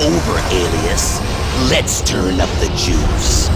over, Alias. Let's turn up the juice.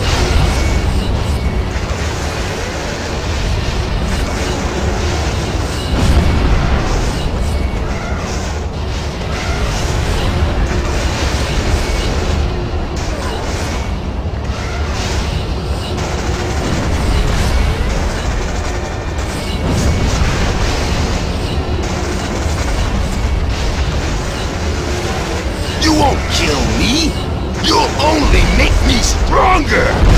Stronger!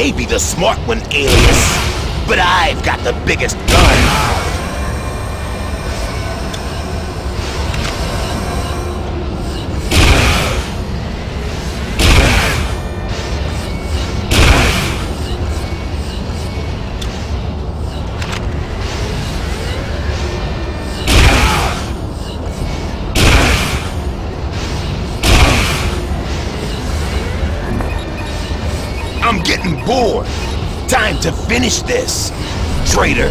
May be the smart one, Alias, but I've got the biggest gun. I'm getting bored. Time to finish this. Traitor,